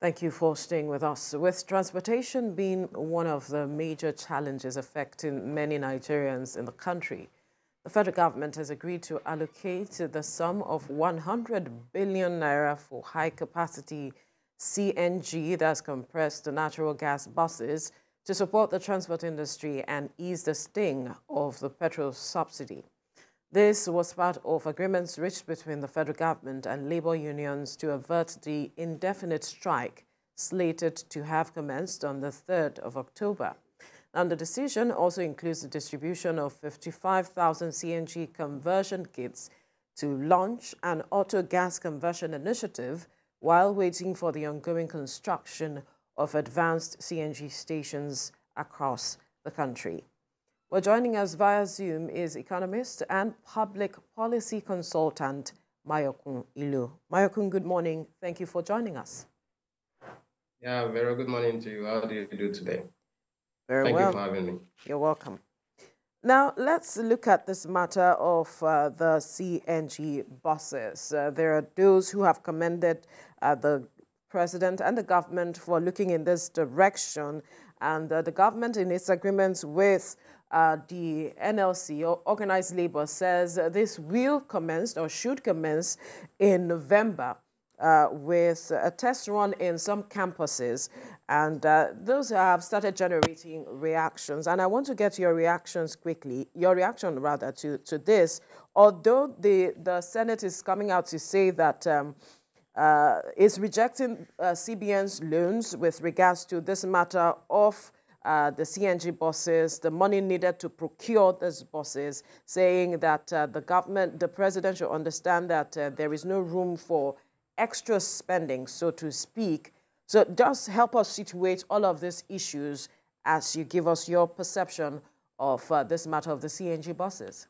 Thank you for staying with us. With transportation being one of the major challenges affecting many Nigerians in the country, the federal government has agreed to allocate the sum of 100 billion naira for high-capacity CNG, that's compressed natural gas buses, to support the transport industry and ease the sting of the petrol subsidy. This was part of agreements reached between the federal government and labor unions to avert the indefinite strike slated to have commenced on the 3rd of October. And the decision also includes the distribution of 55,000 CNG conversion kits to launch an auto gas conversion initiative while waiting for the ongoing construction of advanced CNG stations across the country. Well, joining us via Zoom is economist and public policy consultant Mayokun Ilu. Mayokun, good morning. Thank you for joining us. Yeah, very good morning to you. How do you do today? Very Thank well. Thank you for having me. You're welcome. Now, let's look at this matter of uh, the CNG buses. Uh, there are those who have commended uh, the president and the government for looking in this direction, and uh, the government, in its agreements with uh, the NLC, or Organized Labor, says this will commence or should commence in November. Uh, with a test run in some campuses, and uh, those have started generating reactions. And I want to get your reactions quickly, your reaction rather to, to this. Although the, the Senate is coming out to say that um, uh, it's rejecting uh, CBN's loans with regards to this matter of uh, the CNG buses, the money needed to procure these buses, saying that uh, the government, the president should understand that uh, there is no room for extra spending, so to speak. So just help us situate all of these issues as you give us your perception of uh, this matter of the CNG buses.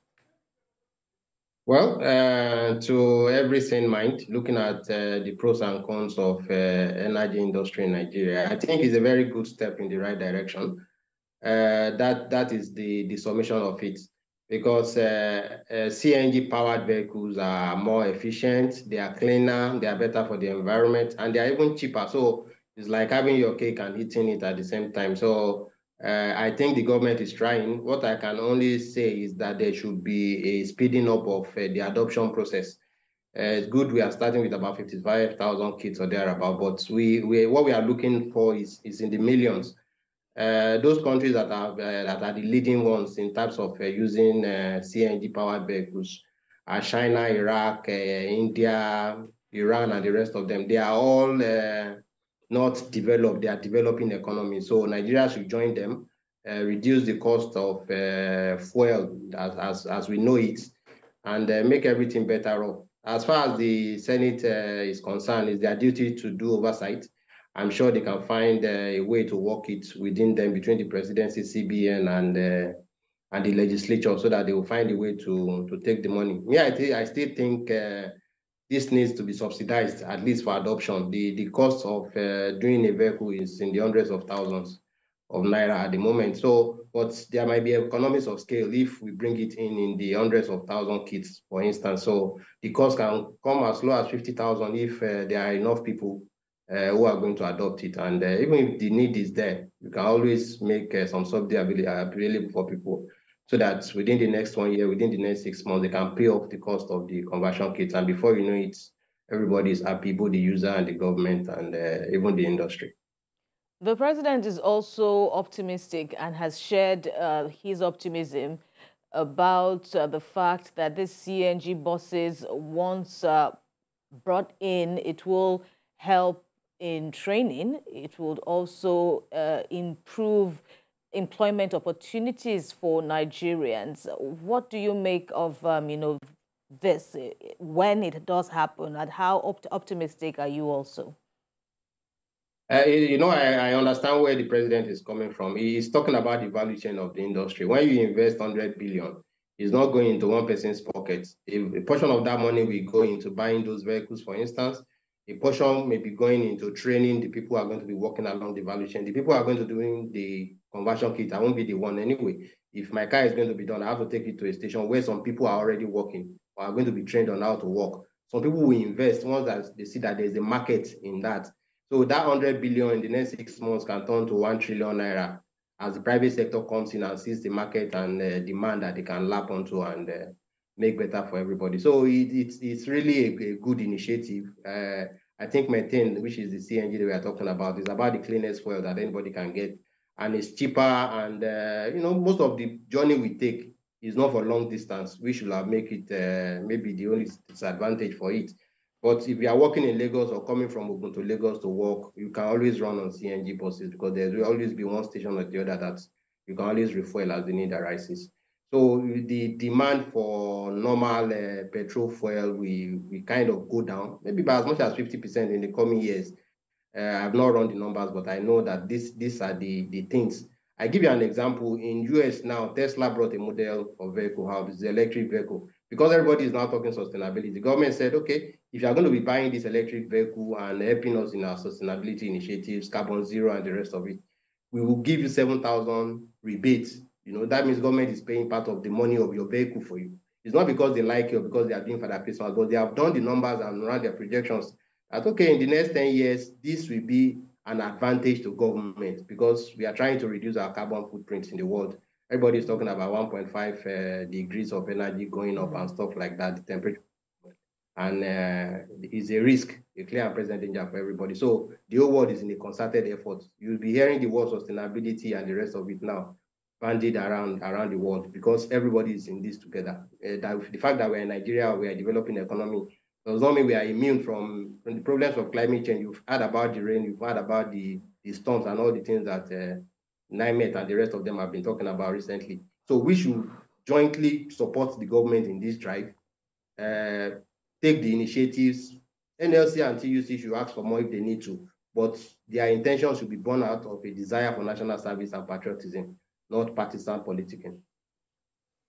Well, uh, to every sane mind, looking at uh, the pros and cons of uh, energy industry in Nigeria, I think is a very good step in the right direction. Uh, that that is the the summation of it, because uh, uh, CNG powered vehicles are more efficient, they are cleaner, they are better for the environment, and they are even cheaper. So it's like having your cake and eating it at the same time. So uh, I think the government is trying. What I can only say is that there should be a speeding up of uh, the adoption process. Uh, it's good we are starting with about 55,000 kits or thereabout, but we, we what we are looking for is, is in the millions. Uh, those countries that are uh, that are the leading ones in terms of uh, using CNG powered vehicles are China, Iraq, India, Iran, and the rest of them. They are all not developed, they are developing economies. So Nigeria should join them, uh, reduce the cost of uh, fuel as, as, as we know it, and uh, make everything better off. As far as the Senate uh, is concerned, it's their duty to do oversight. I'm sure they can find uh, a way to work it within them between the presidency, CBN, and uh, and the legislature, so that they will find a way to to take the money. Yeah, I, I still think this needs to be subsidized, at least for adoption. The, the cost of uh, doing a vehicle is in the hundreds of thousands of naira at the moment. So, but there might be economies of scale if we bring it in in the hundreds of thousand kits, for instance. So the cost can come as low as 50,000 if uh, there are enough people uh, who are going to adopt it. And uh, even if the need is there, you can always make uh, some subsidy available for people so that within the next one year, within the next six months, they can pay off the cost of the conversion kit. And before you know it, everybody is happy, both the user and the government and uh, even the industry. The president is also optimistic and has shared uh, his optimism about uh, the fact that this CNG buses, once uh, brought in, it will help in training. It would also uh, improve employment opportunities for Nigerians. What do you make of, um, you know, this eh, when it does happen and how opt optimistic are you also? Uh, you know, I, I, understand where the president is coming from. He's talking about the value chain of the industry. When you invest 100 billion, it's not going into one person's pocket. If a portion of that money will go into buying those vehicles, for instance. A portion may be going into training the people are going to be working along the value chain. The people are going to doing the conversion kit. I won't be the one anyway. If my car is going to be done, I have to take it to a station where some people are already working or are going to be trained on how to work. Some people will invest once that they see that there's a market in that. So that 100 billion in the next six months can turn to 1 trillion naira as the private sector comes in and sees the market and uh, demand that they can lap onto and uh, make better for everybody. So it, it's it's really a, a good initiative. Uh, I think methane, which is the CNG that we are talking about, is about the cleanest fuel that anybody can get, and it's cheaper. And uh, you know, most of the journey we take is not for long distance. We should have make it uh, maybe the only disadvantage for it. But if you are working in Lagos or coming from Ogun to Lagos to work, you can always run on CNG buses because there will always be one station or the other that you can always refuel as the need arises. So the demand for normal uh, petrol fuel we we kind of go down, maybe by as much as 50% in the coming years. Uh, I've not run the numbers, but I know that this these are the, the things. I give you an example. In US now, Tesla brought a model of vehicle, how it's electric vehicle. Because everybody is now talking sustainability, the government said, okay, if you're going to be buying this electric vehicle and helping us in our sustainability initiatives, carbon zero and the rest of it, we will give you 7,000 rebates you know, that means government is paying part of the money of your vehicle for you. It's not because they like you or because they are doing for that Christmas, but they have done the numbers and run their projections that, okay, in the next 10 years, this will be an advantage to government because we are trying to reduce our carbon footprints in the world. Everybody is talking about 1.5 uh, degrees of energy going up and stuff like that, the temperature. And uh, it's a risk, a clear and present danger for everybody. So the whole world is in a concerted effort. You'll be hearing the word sustainability and the rest of it now banded around around the world because everybody is in this together. Uh, that the fact that we're in Nigeria, we are developing economy, does not mean we are immune from, from the problems of climate change. You've heard about the rain, you've heard about the, the storms and all the things that uh, NIMET and the rest of them have been talking about recently. So we should jointly support the government in this drive, uh, take the initiatives. NLC and TUC should ask for more if they need to, but their intention should be born out of a desire for national service and patriotism not partisan politicking.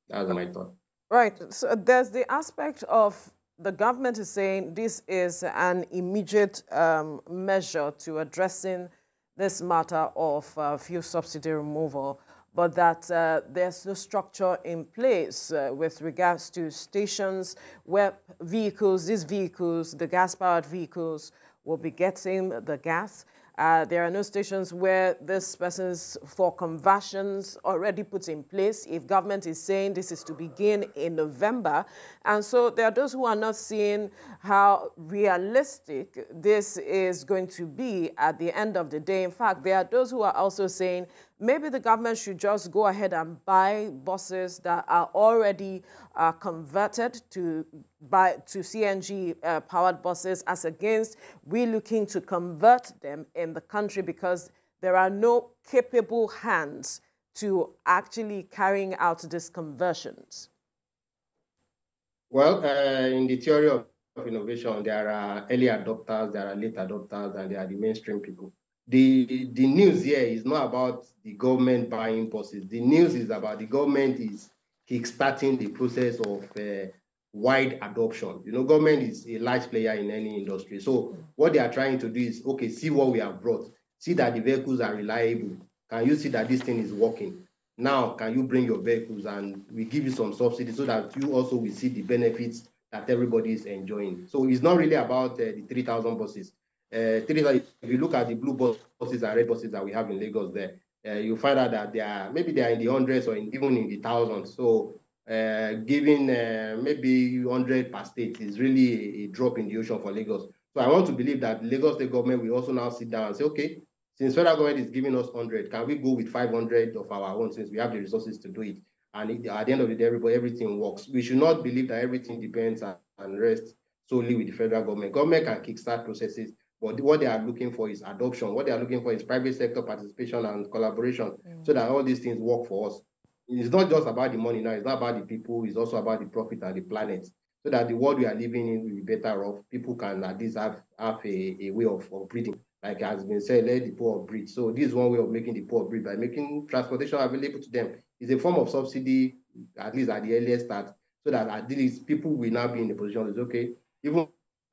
That's my thought. Right. So there's the aspect of the government is saying this is an immediate um, measure to addressing this matter of uh, fuel subsidy removal, but that uh, there's no structure in place uh, with regards to stations where vehicles, these vehicles, the gas-powered vehicles, will be getting the gas. Uh, there are no stations where this person's for conversions already put in place if government is saying this is to begin in November. And so there are those who are not seeing how realistic this is going to be at the end of the day. In fact, there are those who are also saying maybe the government should just go ahead and buy buses that are already uh, converted to to CNG uh, powered buses as against we looking to convert them in the country because there are no capable hands to actually carrying out these conversions. Well, uh, in the theory of innovation, there are early adopters, there are late adopters, and there are the mainstream people the the news here is not about the government buying buses. The news is about the government is kickstarting the process of uh, wide adoption. You know, government is a large player in any industry. So what they are trying to do is, okay, see what we have brought. See that the vehicles are reliable. Can you see that this thing is working? Now, can you bring your vehicles and we give you some subsidy so that you also will see the benefits that everybody is enjoying. So it's not really about uh, the 3,000 buses. Uh, if you look at the blue buses and red buses that we have in Lagos there, uh, you find out that they are maybe they are in the hundreds or in, even in the thousands. So uh, giving uh, maybe 100 per state is really a, a, drop in the ocean for Lagos. So I want to believe that Lagos state government will also now sit down and say, okay, since federal government is giving us 100, can we go with 500 of our own since we have the resources to do it? And at the end of the day, everybody, everything works. We should not believe that everything depends and rests solely with the federal government. Government can kickstart processes but what they are looking for is adoption. What they are looking for is private sector participation and collaboration mm. so that all these things work for us. It's not just about the money now, it's not about the people, it's also about the profit and the planet. So that the world we are living in will be better off. People can at least have, have a, a way of, of breathing. Like has been said, let the poor breathe. So this is one way of making the poor breathe by making transportation available to them. It's a form of subsidy, at least at the earliest start, so that at least people will now be in the position is okay, even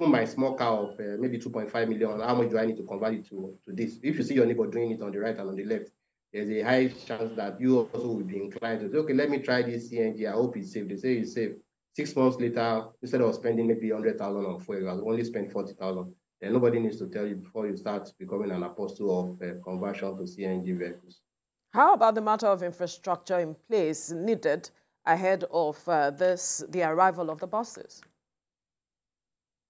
my small car of uh, maybe 2.5 million, how much do I need to convert it to, to this? If you see your neighbor doing it on the right and on the left, there's a high chance that you also will be inclined to say, okay, let me try this CNG. I hope it's safe. They say it's safe. Six months later, instead of spending maybe 100,000 on fuel, you only spend 40,000. then nobody needs to tell you before you start becoming an apostle of uh, conversion to CNG vehicles. How about the matter of infrastructure in place needed ahead of uh, this, the arrival of the buses?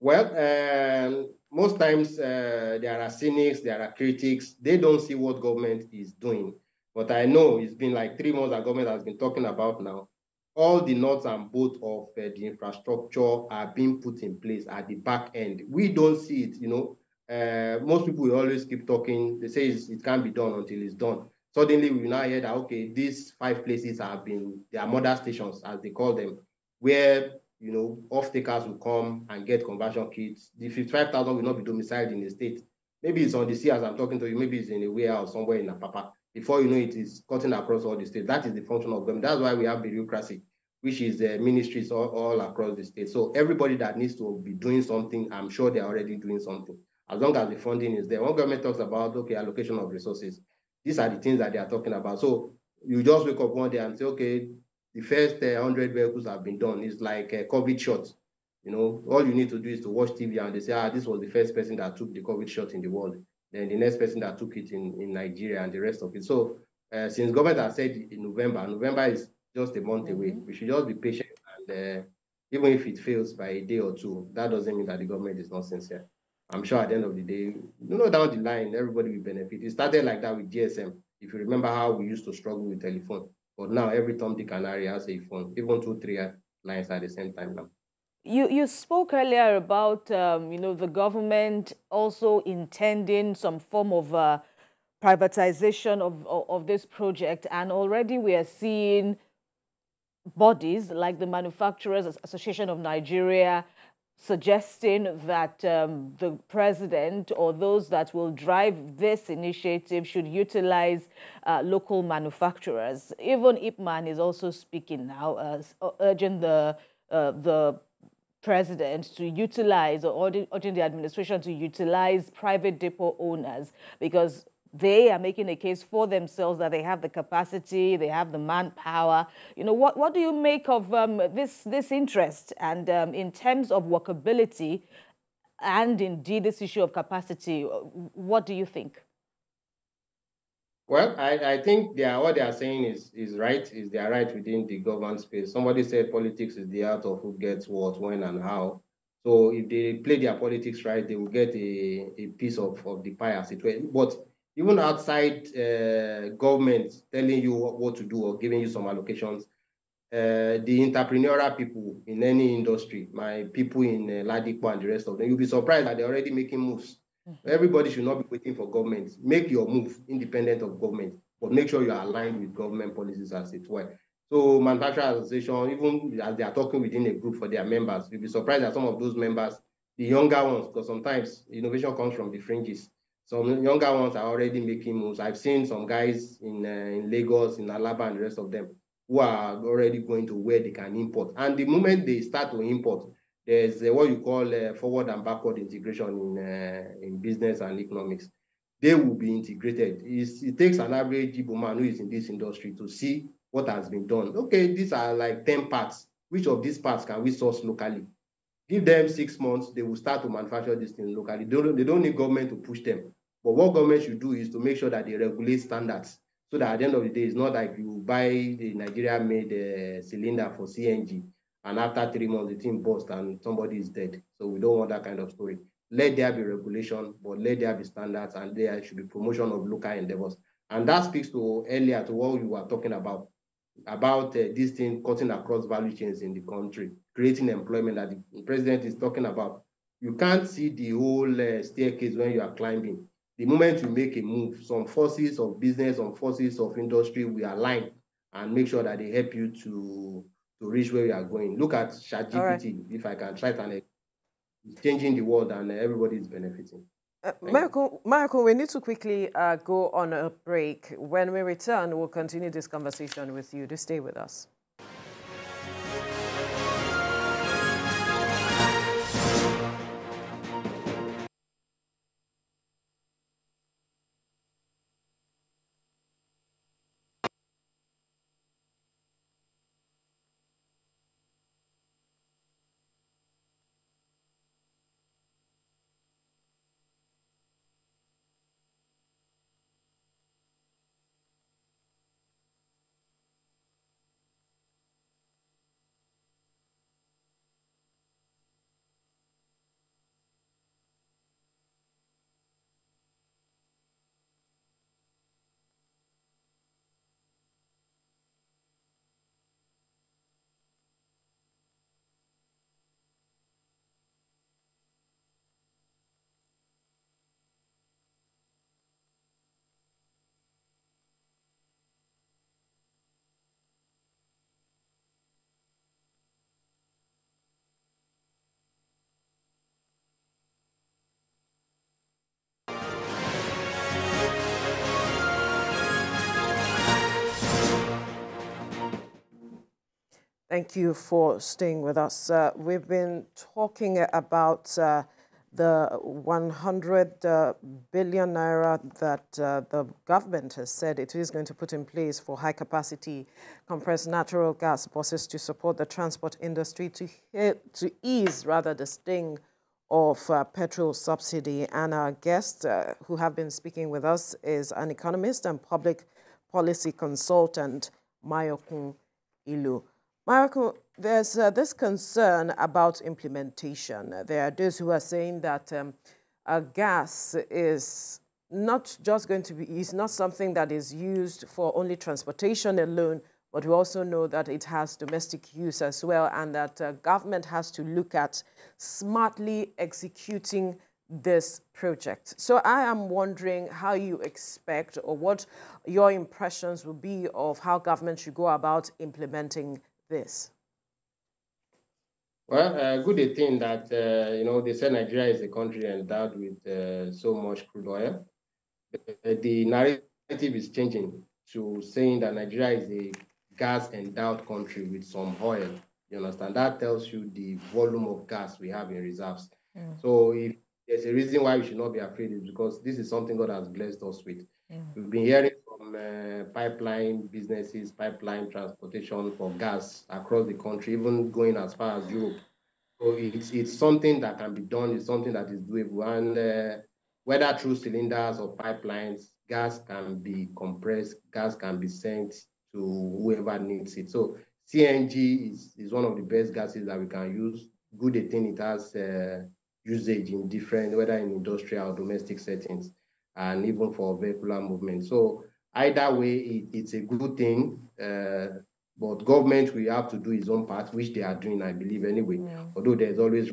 Well, um, most times uh, there are cynics, there are critics. They don't see what government is doing. But I know it's been like three months that government has been talking about now. All the nuts and bolts of uh, the infrastructure are being put in place at the back end. We don't see it, you know. Uh, most people will always keep talking. They say it can't be done until it's done. Suddenly, we now hear that okay, these five places have been their mother stations, as they call them, where you know off takers will come and get conversion kits. The 55,000 will not be domiciled in the state. Maybe it's on the sea as I'm talking to you. Maybe it's in a warehouse somewhere in Apapa. Before you know it is cutting across all the states. That is the function of government. That's why we have bureaucracy, which is uh, ministries all, all across the state. So everybody that needs to be doing something, I'm sure they're already doing something. As long as the funding is there. When government talks about okay allocation of resources, these are the things that they are talking about. So you just wake up one day and say, okay, the first uh, 100 vehicles have been done. It's like a COVID shot. You know, all you need to do is to watch TV and they say, ah, this was the first person that took the COVID shot in the world. Then the next person that took it in, in Nigeria and the rest of it. So uh, since government has said in November, November is just a month away. Mm-hmm. We should just be patient and uh, even if it fails by a day or two, that doesn't mean that the government is not sincere. I'm sure at the end of the day, you know, down the line, everybody will benefit. It started like that with GSM. If you remember how we used to struggle with telephone, but now every Tom, Dick, and Harry has a phone, even two, three lines at the same time now. You, you spoke earlier about, um, you know, the government also intending some form of uh, privatization of, of, of this project. And already we are seeing bodies like the Manufacturers Association of Nigeria suggesting that um, the president or those that will drive this initiative should utilize uh, local manufacturers. Even Ipman is also speaking now, uh, urging the, uh, the president to utilize or urging the administration to utilize private depot owners because they are making a case for themselves that they have the capacity, they have the manpower. You know, what, what do you make of um, this, this interest? And um, in terms of workability and indeed this issue of capacity, what do you think? Well, I, I think they are, what they are saying is, is right, is they are right within the government space. Somebody said politics is the art of who gets what, when, and how. So if they play their politics right, they will get a, a piece of, of the pie as it were. But even outside uh, government telling you what to do or giving you some allocations, uh, the entrepreneurial people in any industry, my people in uh, Ladipo and the rest of them, you'll be surprised that they're already making moves. Mm-hmm. Everybody should not be waiting for government. Make your move independent of government, but make sure you are aligned with government policies as it were. So manufacturer association, even as they are talking within a group for their members, you'll be surprised that some of those members, the younger ones, because sometimes innovation comes from the fringes, some younger ones are already making moves. I've seen some guys in uh, in Lagos, in Alaba, and the rest of them who are already going to where they can import. And the moment they start to import, there's uh, what you call uh, forward and backward integration in uh, in business and economics. They will be integrated. It's, it takes an average Igbo man who is in this industry to see what has been done. Okay, these are like 10 parts. Which of these parts can we source locally? Give them six months, they will start to manufacture this thing locally. They don't, they don't need government to push them. But what government should do is to make sure that they regulate standards so that at the end of the day, it's not like you buy the Nigeria-made uh, cylinder for CNG and after three months the thing bursts and somebody is dead. So we don't want that kind of story. Let there be regulation, but let there be standards and there should be promotion of local endeavors. And that speaks to earlier to what you were talking about, about uh, this thing cutting across value chains in the country, creating employment that the president is talking about. You can't see the whole uh, staircase when you are climbing the moment you make a move, some forces of business, some forces of industry will align and make sure that they help you to to reach where you are going. Look at ChatGPT, right. if I can try to it's changing the world and everybody is benefiting. Uh, Michael, Michael, we need to quickly uh, go on a break. When we return, we'll continue this conversation with you. To stay with us. Thank you for staying with us. Uh, we've been talking about uh, the 100 uh, billion naira that uh, the government has said it is going to put in place for high capacity compressed natural gas buses to support the transport industry to, to ease rather the sting of uh, petrol subsidy. And our guest uh, who have been speaking with us is an economist and public policy consultant, Mayokun Ilu. Mayokun, there's uh, this concern about implementation. There are those who are saying that um, gas is not just going to be, is not something that is used for only transportation alone, but we also know that it has domestic use as well, and that uh, government has to look at smartly executing this project. So I am wondering how you expect or what your impressions will be of how government should go about implementing this. Well, uh, good thing that, uh, you know, they say Nigeria is a country endowed with uh, so much crude oil. The narrative is changing to saying that Nigeria is a gas endowed country with some oil. You understand? That tells you the volume of gas we have in reserves. Mm. So if there's a reason why we should not be afraid, is because this is something God has blessed us with. Mm. We've been hearing uh, pipeline businesses, pipeline transportation for gas across the country, even going as far as Europe. So it's it's something that can be done. It's something that is doable, and uh, whether through cylinders or pipelines, gas can be compressed, gas can be sent to whoever needs it. So CNG is, is one of the best gases that we can use. Good thing it has uh, usage in different, whether in industrial or domestic settings and even for vehicular movement. So either way, it, it's a good thing. Uh, but government will have to do its own part, which they are doing, I believe, anyway. Yeah. Although there's always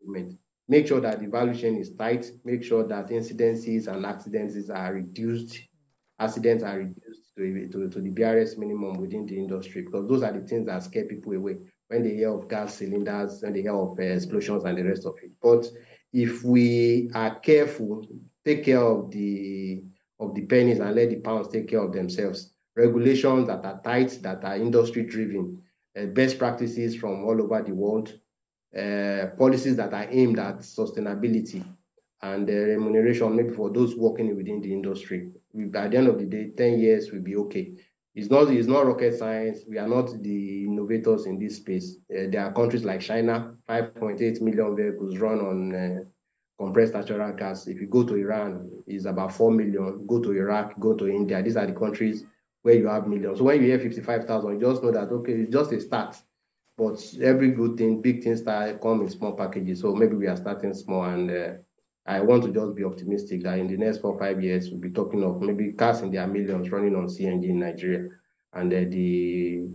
improvement. Make sure that the chain is tight. Make sure that incidences and accidents are reduced. Accidents are reduced to, to, to the BRS minimum within the industry because those are the things that scare people away when they hear of gas cylinders, when they hear of uh, explosions and the rest of it. But if we are careful, take care of the of the pennies and let the pounds take care of themselves. Regulations that are tight, that are industry driven, uh, best practices from all over the world, uh, policies that are aimed at sustainability and uh, remuneration, maybe for those working within the industry. We, by the end of the day, 10 years will be okay. It's not, it's not rocket science. We are not the innovators in this space. Uh, there are countries like China, 5.8 million vehicles run on compressed natural gas. If you go to Iran, it's about 4 million. Go to Iraq, go to India. These are the countries where you have millions. So when you hear 55,000, you just know that, okay, it's just a start. But every good thing, big things start come in small packages. So maybe we are starting small. And uh, I want to just be optimistic that in the next four five years, we'll be talking of maybe cars in their millions running on CNG in Nigeria. And uh, the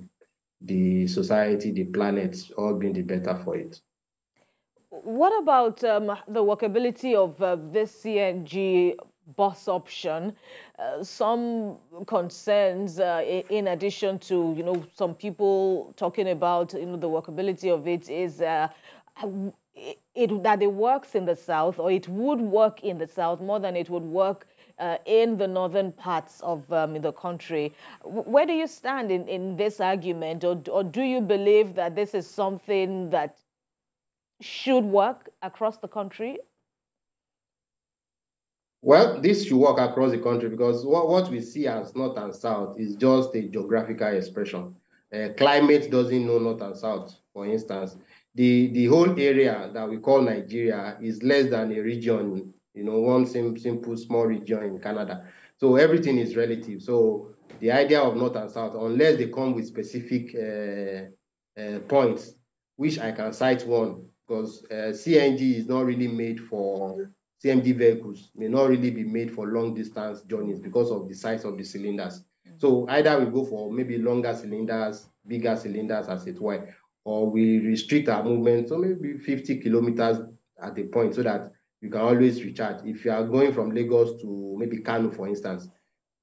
the society, the planet, all being the better for it. What about um, the workability of uh, this CNG bus option? Uh, some concerns, uh, in addition to you know some people talking about you know the workability of it, is uh, it, that it works in the south, or it would work in the south more than it would work uh, in the northern parts of um, the country. Where do you stand in, in this argument, or, or do you believe that this is something that should work across the country? Well, this should work across the country because what, what we see as north and south is just a geographical expression. Uh, climate doesn't know north and south, for instance. The, the whole area that we call Nigeria is less than a region, you know, one sim, simple small region in Canada. So everything is relative. So the idea of north and south, unless they come with specific uh, uh, points, which I can cite one, because uh, CNG is not really made for CMD vehicles, may not really be made for long distance journeys because of the size of the cylinders. Mm. So either we go for maybe longer cylinders, bigger cylinders as it were, or we restrict our movement so maybe 50 kilometers at the point so that you can always recharge. If you are going from Lagos to maybe Kano, for instance,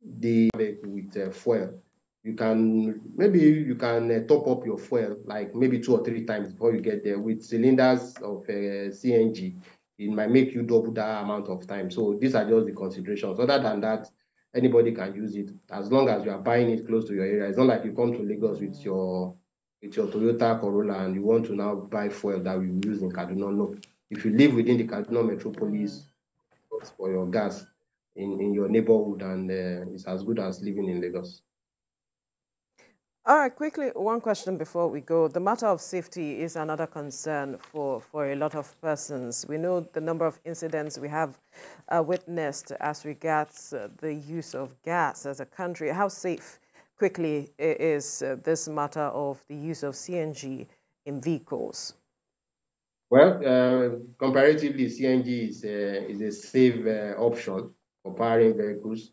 the with uh, fuel, you can maybe you can uh, top up your fuel like maybe two or three times before you get there with cylinders of uh, cng it might make you double that amount of time. So these are just the considerations. Other than that anybody can use it. As long as you are buying it close to your area. It's not like you come to lagos with your with your Toyota Corolla and you want to now buy fuel that we use in Kaduna, no. If you live within the Kaduna metropolis, for your gas in, in your neighborhood, and uh, it's as good as living in Lagos. All right, quickly, one question before we go. The matter of safety is another concern for, for a lot of persons. We know the number of incidents we have uh, witnessed as regards uh, the use of gas as a country. How safe, quickly, is uh, this matter of the use of CNG in vehicles? Well, uh, comparatively, CNG is is a safe uh, option for powering vehicles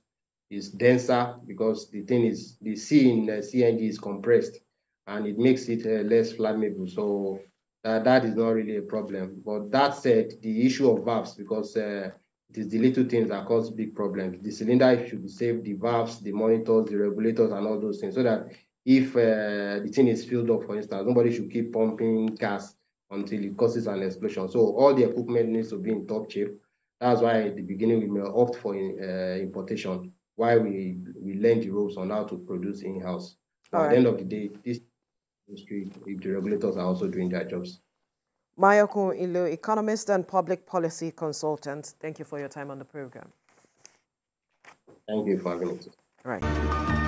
is denser because the thing is the C in the CNG is compressed and it makes it uh, less flammable. So uh, that is not really a problem. But that said, the issue of valves, because uh, it is the little things that cause big problems. The cylinder should be safe, the valves, the monitors, the regulators, and all those things, so that if uh, the thing is filled up, for instance, nobody should keep pumping gas until it causes an explosion. So all the equipment needs to be in top shape. That's why at the beginning we may opt for uh, importation why we we learn the ropes on how to produce in-house. At the end of the day, this industry, if the regulators are also doing their jobs. Mayokun Ilo, economist and public policy consultant. Thank you for your time on the program. Thank you for having me. Right.